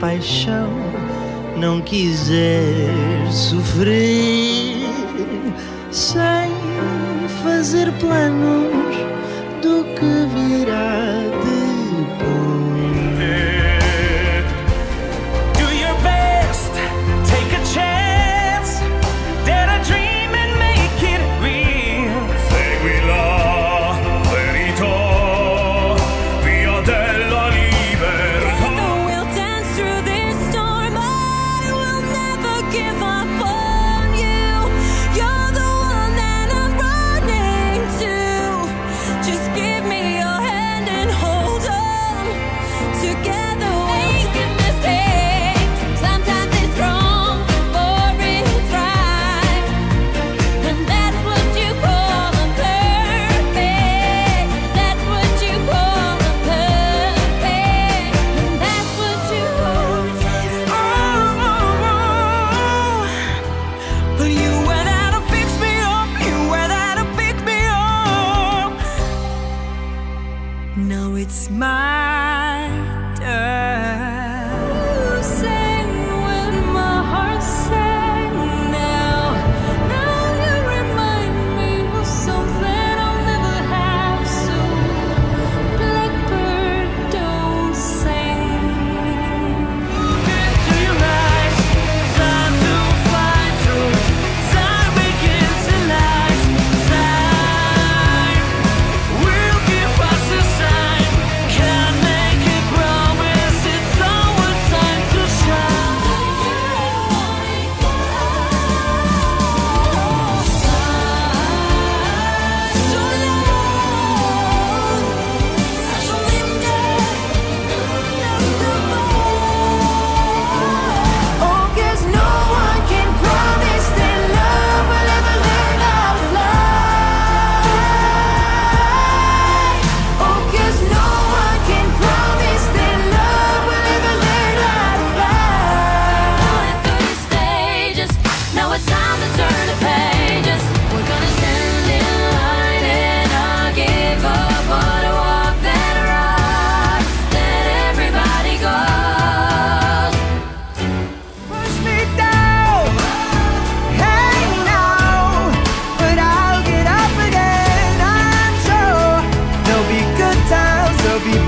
paixão, não quiser sofrer sem fazer planos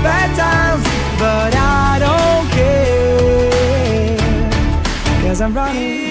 bad times, but I don't care. Cause I'm running.